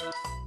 you